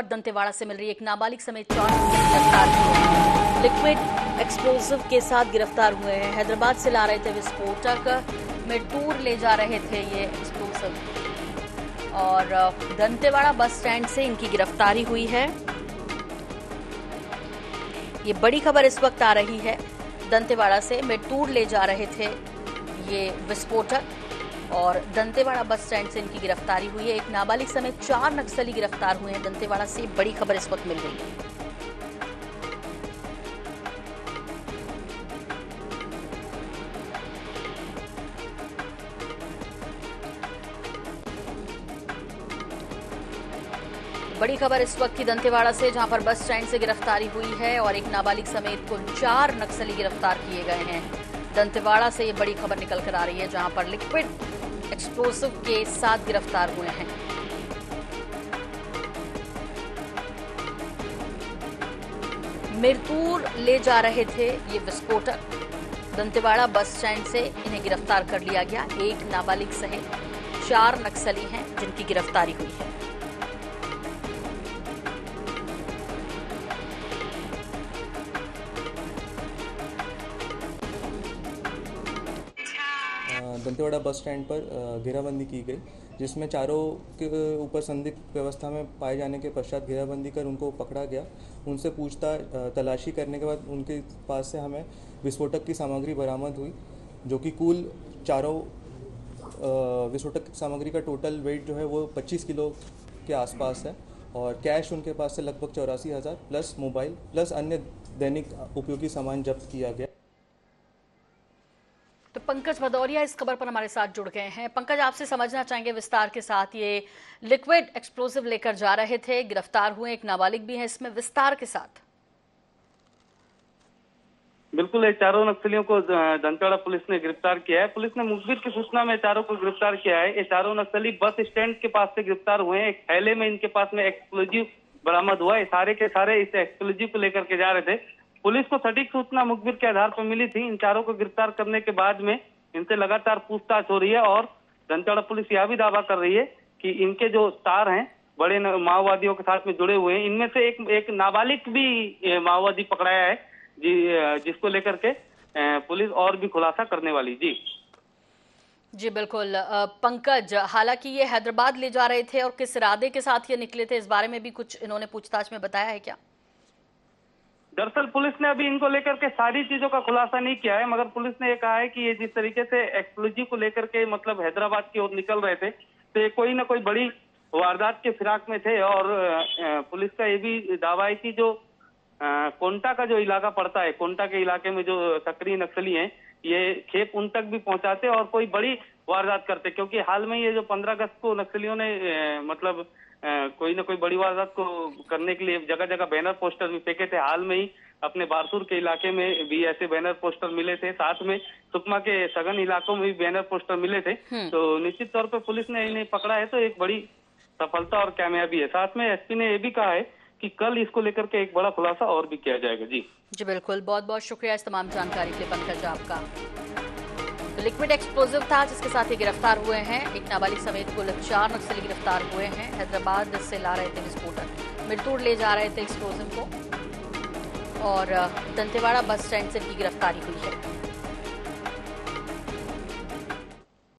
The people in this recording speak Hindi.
पर दंतेवाड़ा से मिल रही एक नाबालिग समेत चार गिरफ़्तार लिक्विड एक्सप्लोजिव के साथ गिरफ़्तार हुए हैं। हैदराबाद से ला रहे थे विस्फोटक। में टूर ले जा रहे थे ये एक्सप्लोजिव और दंतेवाड़ा बस स्टैंड से इनकी गिरफ्तारी हुई है। ये बड़ी खबर इस वक्त आ रही है। दंतेवाड़ा से मेटूर ले जा रहे थे ये विस्फोटक। और दंतेवाड़ा बस स्टैंड से इनकी गिरफ्तारी हुई है। एक नाबालिग समेत चार नक्सली गिरफ़्तार हुए हैं। दंतेवाड़ा से बड़ी खबर इस वक्त मिल रही है। बड़ी खबर इस वक्त की दंतेवाड़ा से, जहाँ पर बस स्टैंड से गिरफ्तारी हुई है और एक नाबालिग समेत कुल चार नक्सली गिरफ़्तार किए गए हैं। दंतेवाड़ा से ये बड़ी खबर निकल कर आ रही है, जहाँ पर लिक्विड एक्सप्लोसिव के साथ गिरफ़्तार हुए हैं। मिरतूर ले जा रहे थे ये विस्फोटक। दंतेवाड़ा बस स्टैंड से इन्हें गिरफ़्तार कर लिया गया। एक नाबालिग सहित चार नक्सली हैं जिनकी गिरफ्तारी हुई है। दंतेवाड़ा बस स्टैंड पर घेराबंदी की गई, जिसमें चारों के ऊपर संदिग्ध व्यवस्था में पाए जाने के पश्चात घेराबंदी कर उनको पकड़ा गया। उनसे पूछताछ तलाशी करने के बाद उनके पास से हमें विस्फोटक की सामग्री बरामद हुई, जो कि कुल चारों विस्फोटक सामग्री का टोटल वेट जो है वो 25 किलो के आसपास है और कैश उनके पास से लगभग चौरासी हज़ार प्लस मोबाइल प्लस अन्य दैनिक उपयोगी सामान जब्त किया गया। तो पंकज भदौरिया इस खबर पर हमारे साथ जुड़ गए हैं। पंकज, आपसे समझना चाहेंगे विस्तार के साथ ये लिक्विड एक्सप्लोसिव लेकर जा रहे थे, गिरफ़्तार हुए एक नाबालिग भी है इसमें विस्तार के साथ। बिल्कुल, ये चारों नक्सलियों को दंतेवाड़ा पुलिस ने गिरफ़्तार किया है। पुलिस ने मुखबिर की सूचना में चारों को गिरफ़्तार किया है। ये चारों नक्सली बस स्टैंड के पास से गिरफ़्तार हुए एक थैले में इनके पास में एक्सप्लोजिव बरामद हुआ है। सारे के सारे इस एक्सप्लोजिव को लेकर के जा रहे थे। पुलिस को सटीक सूचना मुखबिर के आधार पर मिली थी। इन चारों को गिरफ़्तार करने के बाद में इनसे लगातार पूछताछ हो रही है और दंतेवाड़ा पुलिस यह भी दावा कर रही है कि इनके जो तार हैं, बड़े माओवादियों के साथ में जुड़े हुए हैं। इनमें से एक एक नाबालिग भी माओवादी पकड़ाया है। जी जिसको लेकर के पुलिस और भी खुलासा करने वाली। जी। जी, बिल्कुल। पंकज, हालाँकि ये हैदराबाद ले जा रहे थे और किस इरादे के साथ ये निकले थे, इस बारे में भी कुछ इन्होंने पूछताछ में बताया है क्या? दरअसल पुलिस ने अभी इनको लेकर के सारी चीज़ों का खुलासा नहीं किया है, मगर पुलिस ने ये कहा है कि ये जिस तरीके से एक्सप्लोजिव को लेकर के मतलब हैदराबाद की ओर निकल रहे थे तो ये कोई ना कोई बड़ी वारदात के फिराक में थे और पुलिस का ये भी दावा है कि जो कोंटा का जो इलाका पड़ता है, कोंटा के इलाके में जो सक्रिय नक्सली हैं, ये खेप उन तक भी पहुंचाते और कोई बड़ी वारदात करते क्योंकि हाल में ये जो पंद्रह अगस्त को नक्सलियों ने मतलब कोई ना कोई बड़ी वारदात को करने के लिए जगह जगह बैनर पोस्टर भी फेंके थे। हाल में ही अपने बारसूर के इलाके में भी ऐसे बैनर पोस्टर मिले थे। साथ में सुकमा के सघन इलाकों में भी बैनर पोस्टर मिले थे। हम्म। तो निश्चित तौर पर पुलिस ने इन्हें पकड़ा है तो एक बड़ी सफलता और कामयाबी है। साथ में एसपी ने यह भी कहा है कि कल इसको लेकर के एक बड़ा खुलासा और भी किया जाएगा। जी। जी बिल्कुल। बहुत बहुत शुक्रिया इस तमाम जानकारी के लिए। पंकज आपका। लिक्विड एक्सप्लोजिव था, जिसके साथ ये गिरफ़्तार हुए हैं। एक नाबालिग समेत कुल चार नक्सली गिरफ़्तार हुए हैं। हैदराबाद से ला रहे थे विस्फोटक। मिरतूर ले जा रहे थे एक्सप्लोजिव को। और, दंतेवाड़ा बस स्टैंड से इनकी गिरफ्तारी हुई है।